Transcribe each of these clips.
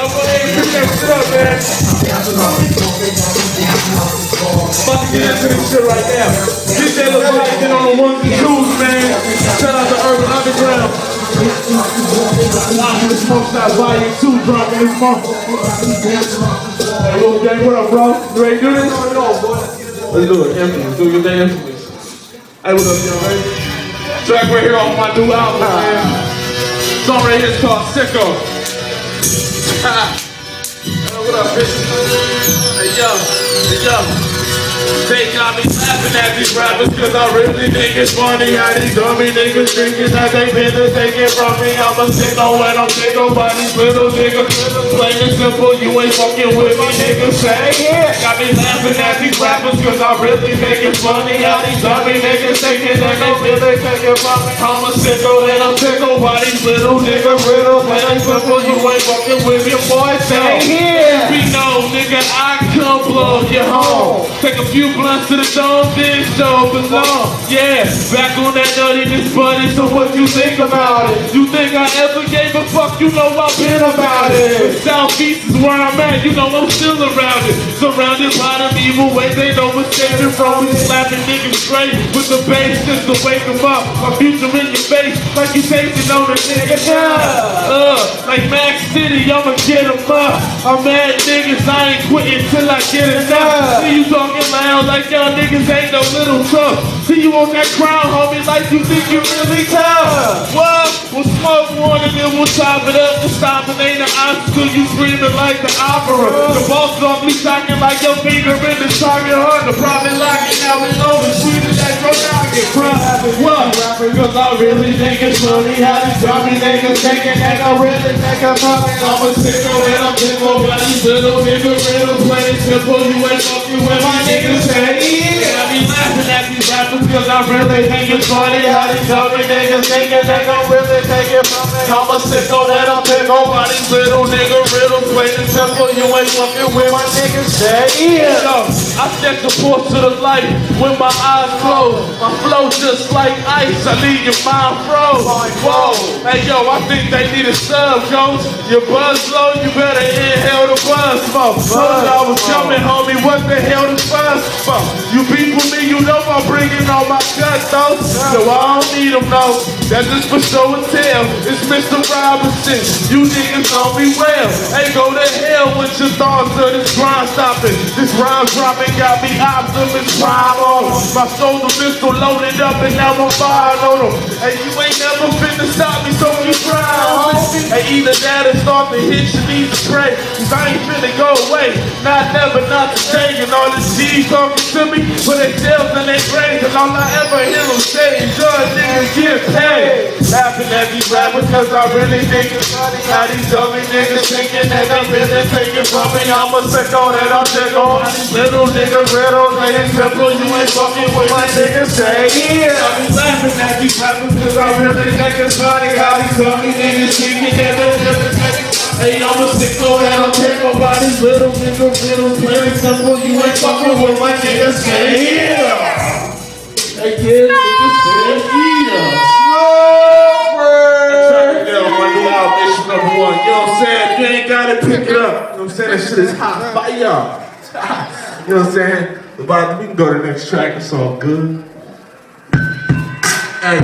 About to get into this shit right now. DJ LeBron get on the ones and twos, man. Shout out to Urban Underground. Wow, this smoke shot volume 2 dropping this month. Hey, little gang, what up, bro? You ready to do this? Let's do it. Infamous. Do your thing, infamous. Hey, what up, y'all? Ready? Track right here off my new album, man. Song right here is called Sicko. what up, bitch? Hey, yo. Yo. They got me laughing at these rappers cause I really think it's funny how these dummy niggas drinking that they to take it from me. I'm a sicko and I'm sicko by these little niggas. Plain and simple, you ain't fucking with me, niggas. Say yeah. Got me laughing at these rappers cause I really think it's funny how these dummy niggas thinking that they to take it from me. I'm a sicko and I'm sicko by these little niggas. Riddle, plain and simple, you ain't fucking with me, boy. Say yeah. We know, nigga, I come blow you home. Take a few blunts to the dome, then show belong. Yeah, back on that nuttiness, buddy. So what you think about it? You think I ever gave a fuck? You know I've been about it. Southeast is where I'm at. You know I'm still around it. Surrounded by them evil ways, they know what's standing from. We slapping niggas straight with the bass just to wake them up. My future in your face, like you tasting on a nigga. Yeah. Uh, like Max City, I'ma get them up. I'm mad niggas, I ain't quitting till I get See you talking loud like y'all niggas ain't no little tough. See you on that crown, homie, like you think you really tough. What? We'll smoke one and then we'll chop it up. we The stopping ain't an obstacle, you screaming like the opera. The boss dog be talking like your finger in the target heart. The profit locking, now we know the shooting down get crushed. What? Cause I really think it's funny how these dummy niggas thinking that I really think I'm funny. I'm a sicko and I'm simple, but these little niggas riddle plain simple. You ain't fucking with my niggas yeah. I be laughing at these rappers cause I really think it's funny how these dummy niggas thinking they gon' really take it from me. I'm a sicko and I'm pickle by these little nigga riddle simple. You ain't fucking with my niggas say yeah. Yo, I step the force to the light with my eyes closed. My flow just like ice. I leave your mind froze. Whoa. Hey yo, I think they need a sub, coach. Your buzz low, you better inhale the buzz smoke. Told I was coming, homie. What the hell the buzz for? You beef with me, you know I'm bringing all my guts, though. So I don't need them, no. That's just for show and tell. It's Mr. Robinson. You niggas know me well. Hey, go to hell with your thoughts of this grind stopping. This rhyme dropping got me optimus prime on. My shoulder pistol loaded up and now I'm firing on them. Hey, you ain't never finna stop me, so keep trying, homie. Hey, either that or start to hit your knees and pray. Cause I ain't finna go away. Not never, not today. And all this G talking to me, but they tails and they brains. And all I ever hear them say is, niggas get paid. Laughing at these rappers cause I really think it's funny how these dummy niggas thinking that they really taking from me. I'm a sicko that I'm sick on. These little niggas riddles, they ain't simple. You ain't fucking with my niggas say yeah. I be laughing at these rappers cause I really think it's funny how these dummy niggas thinking that they really taking Hey, I'm a sicko that I'm pickle by these little niggas, little plain simple. You ain't fucking with my niggas say yeah. Hey kids, niggas say yeah. You ain't got it, pick it up. You know what I'm saying? That shit is hot fire. you know what I'm saying? But we can go to the next track. It's all good. Hey.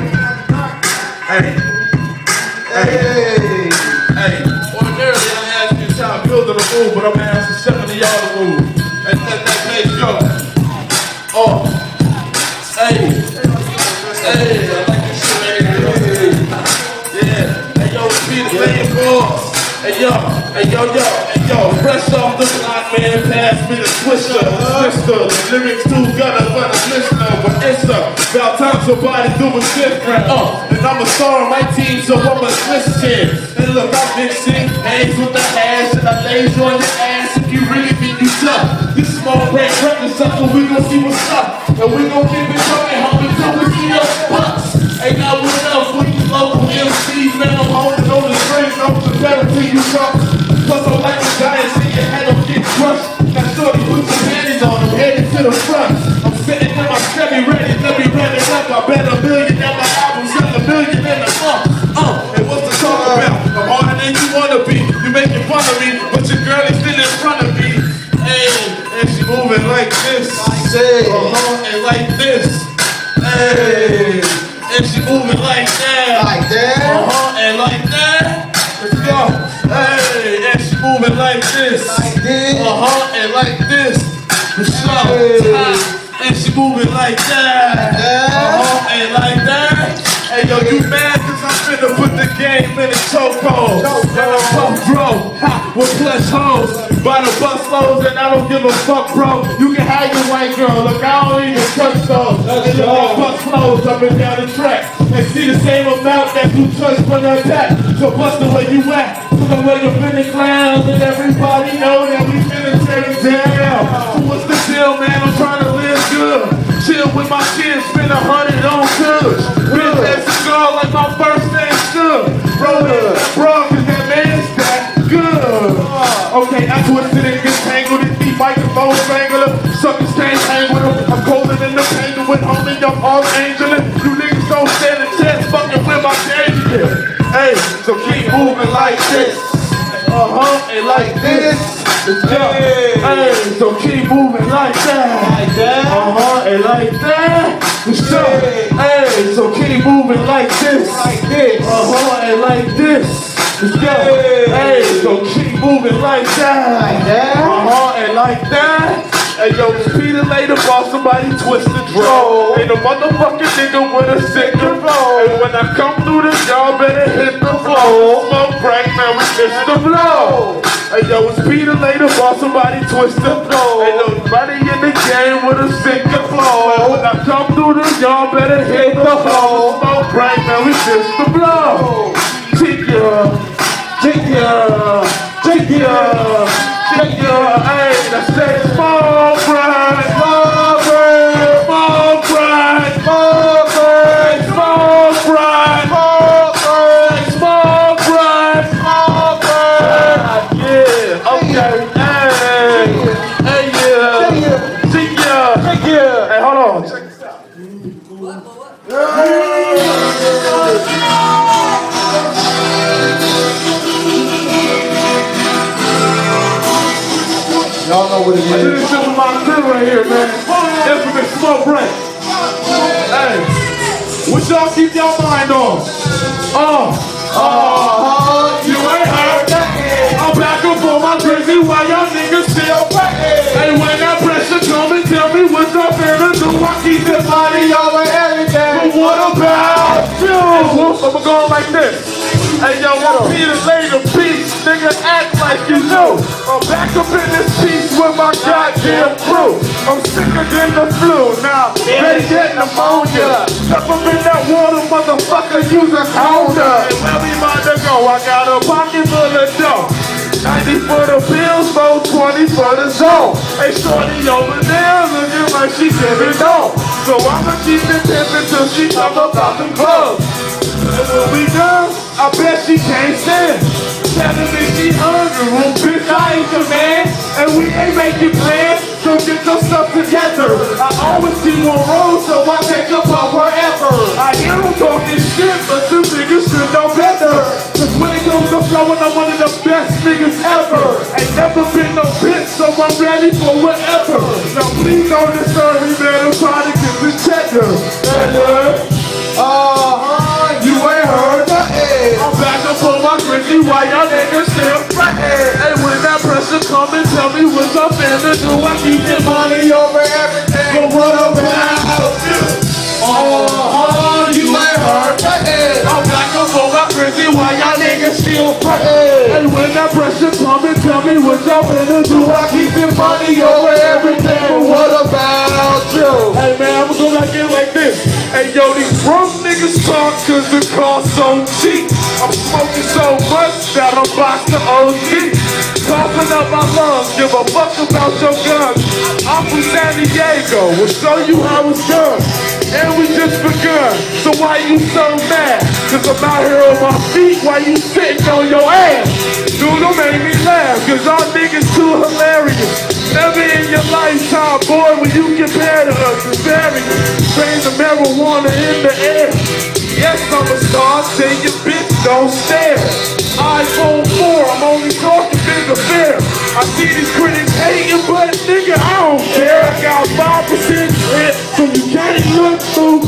Hey. Hey. Hey. Ordinarily, I ask you to how building a move, but I'm asking seven of y'all to move. And let that bass go. Oh. Hey. Hey. Hey, yo. Hey, yo, yo. Hey, yo. Fresh off the block, man. Pass me the twister. The twister. The lyrics too gutter for the listener. But it's a, about time somebody doing different. Uh, and I'm a star on my team, so I'm a listen. And look, I've been sitting hands with the hash, and I lays on your ass if you really think you tough. This smoke break records up, so we gon' see what's up. And we gon' keep it coming, Cause I'm like a guy and see your head don't get crushed. Now shorty put your panties on, I'm headed to the front. I'm sitting in my Chevy ready to be running up. I bet a million that my album's got a million in the month. Uh, and what's the talk about? I'm harder than you wanna be. You making fun of me, but your girl is still in front of me. Hey, and she moving like this. Like this. Alone and like this. Hey, and she moving like that. Like that. Like this. Like this. Uh-huh, and like this. Sure. Hey. And she moving like that. that. Uh-huh, and like that. Hey, yo, you mad cause put the game in a chokehold. And I'm puff bro, ha, with plush hoes. By the bus loads and I don't give a fuck, bro. You can have your white girl, look, I don't even touch those. And look at bus flows up and down the track. And see the same amount that you touch for the attack. So bust the way you act, to the way you're finna clowns. And everybody know that we finna tear it down. So what's the deal, man? I'm trying to live good. Chill with my kids, spend a hundred on goods. Bitch, Okay, I twisted and get tangled in deep microphone strangler. Suckers can't hang with them. I'm colder than the penguin, homie, I'm all angeling. You niggas don't stand a chance fucking with my danger. Hey, so keep moving like this. Uh-huh, and like this. Let's go. Hey, so keep moving like that. Like that. Uh-huh, and like that. Let's go. Hey, so keep moving like this. Like this. Uh-huh, and like this. Let's go. Moving like that. Like that. Uh-huh, and like that. Hey, yo, Peter later bought somebody twist the draw. Ain't a motherfucking nigga with a sick flow. And when I come through this, y'all better hit the flow. Smoke crack, man, we kiss the flow. Hey, yo, it's Peter later bought somebody twist the flow. Ain't nobody in the game with a sick flow. And when I come through this, y'all better hit the flow. Smoke crack, man, we kiss the flow. Know what it I did is. this shit with my crew right here, man. Infamous smoke break. Hey, what y'all keep y'all mind on? Oh, oh, you ain't heard that. I'm back up on my crazy while y'all niggas still playing. Hey, when that pressure come and tell me what's up in the do, I keep it body over everything. But what about you? I'ma go like this. Hey yo, I'm Peter later, peace, nigga, act like you know. I'm back up in this piece with my goddamn crew. I'm sicker than the flu, now they get pneumonia. Step up in that water, motherfucker, use a. Hey, where we about to go? I got a pocket full of dough. 90 for the bills, 420 for the zone. Hey, shorty over there, looking like she giving on. So I'ma keep it pimpin' till she come up out the club. And when we done, I bet she can't stand. Telling me she hungry, well, bitch, I ain't the man. And we ain't making plans, so get your stuff together. I always keep on road, so I take up on wherever. I hear them talking shit, but them niggas should know better. Cause when it comes to flowing, I'm one of the best niggas ever. Ain't never been no bitch, so I'm ready for whatever. Now please don't disturb me, man, I'm trying to get this cheddar. Cheddar. Tell me what's up in the do, I keep the money over everything. But what about you? Uh-huh, you ain't heard nothing. I'm back up on my grizzly while y'all niggas still fretting. Hey, when that pressure come and tell me what's up the do, I keep the money over everything. But what about you? Hey man, I'ma go back in like this. Hey yo, these broke niggas talk cause the car's so cheap. I'm smoking so much that I'm box to OG. Up my lungs, give a fuck about your guns. I'm from San Diego, we'll show you how it's done. And we just begun, so why you so mad? Cause I'm out here on my feet while you sitting on your ass. Dude, don't me laugh, cause y'all niggas too hilarious. Never in your lifetime, boy, when you compare to us, it's various. Train the marijuana in the air. Yes, I'm a star, say your bitch don't stare. iPhone 4, I'm only talking bigger fair. I see these critics hating, but nigga, I don't care. I got 5% hit, so you can't look through.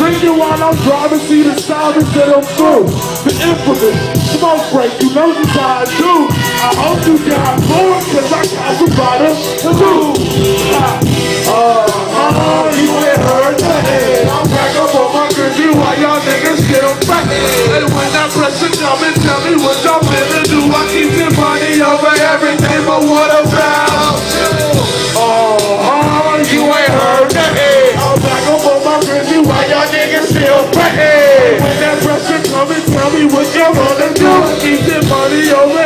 Drinking while I'm driving, see the sirens that I'm through. The infamous smoke break, you know just how I do. I hope you got more, cause I got somebody to lose. Uh, uh, you ain't heard nothing. I'm back up on my grizzly while y'all niggas still back. And when pressure come and tell me what y'all finna do, I keep the money over everything, but what about you? Oh, you ain't heard nothing. I'm back on my y'all niggas still back. When that pressure come and tell me what y'all gonna do, keep the money over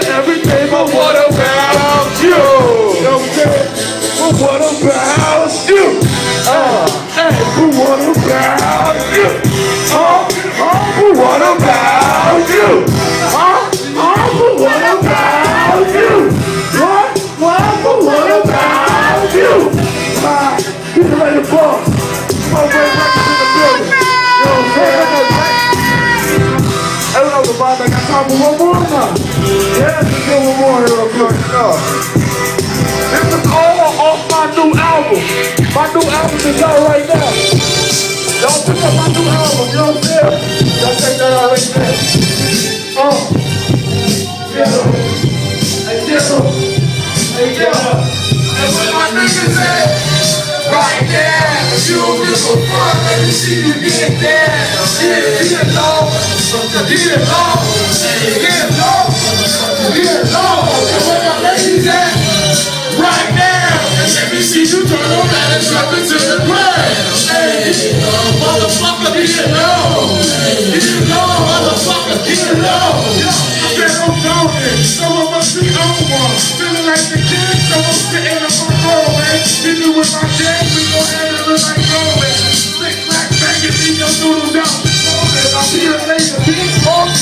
Got one more? Yeah, let's do one more here. This is all off my new album. My new album is out right now. Y'all pick up my new album, you know what I'm saying? Y'all check that out right there. Uh, yeah. Hey, yeah. Hey, yeah. And when my niggas at, right there, you don't give a fuck, let me see you get there. Yeah, get low, get low, get low, get low. And when my at, right now. You turn around and drop it to the ground. Hey, motherfucker, get low.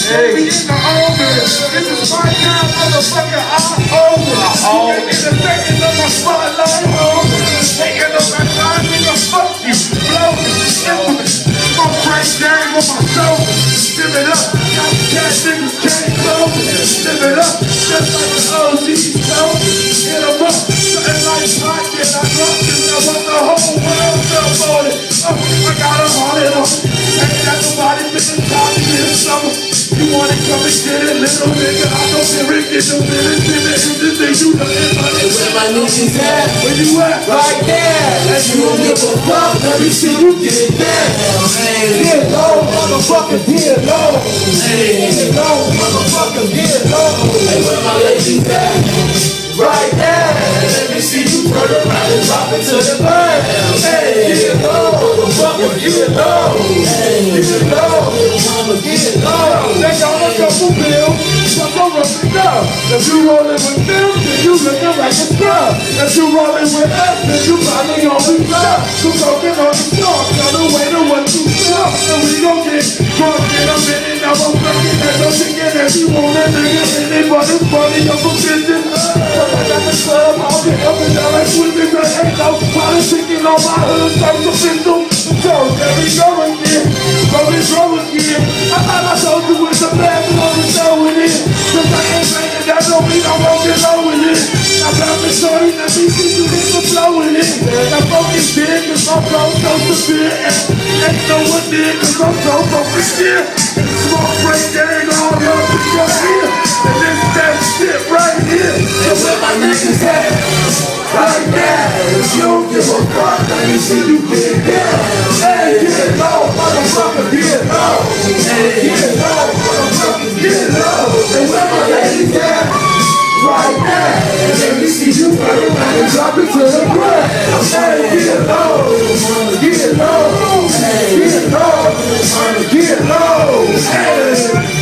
Hey. in the oven. This is my time, motherfucker. I own it. I own it. In the second of my spotlight, oh. Taking up my time, nigga, fuck you. Blow it. Infamous. Smoke break gang on my shoulder. Give it up. Got cat niggas can't close it. Give it up. Just like the OGs me. Hit 'em up. Something like pocket. I dropped it. I want the whole world to afford it. Oh, I got a hundred on it. Ain't got nobody finna talk me this summer. You wanna come and get it, little nigga? I don't care if it's a minute, minute, and this thing you done in my Where my niggas at? Where you at? Right there. And you don't give a fuck. Let me see you get down. Get low, motherfucker, get low. Hey, get low, motherfucker, get low. Hey, where my ladies at? Right there. Let me see you turn around and drop it to the ground. Hey, get low, motherfucker, get low. Hey, get low, If you rolling with them, then you looking like a scrub. If you rolling with us, then you probably gon' be proud. So talking on the floor, tell the waiter what you sell. And we gon' get drunk in a minute. Now I'm fucking at no chicken if you want a nigga it's funny, I'm a business. But I got the club, I'll get up and down like swimming, but ain't no politicking on my hood, so the pistol. So there we go again, rolling slow again. I thought I told you it's a bad blow to don't mean I'm walking low with it. I found the shorty, let me see you hit the flow with it. I'm focused big, cause my flow goes to. And ain't no one did, cause I'm so focused here. Smoke break, gang all up in your ear. And this that shit right here. And where my niggas at? Right there. If you don't give a fuck, let me see you get down. Hey, get low, motherfucker, get low. Hey, get low, Get low, and whoever that you there, right now. And let me see you burn around and drop it to the ground. Hey, get low, get low, get low, get low. Hey.